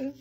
М.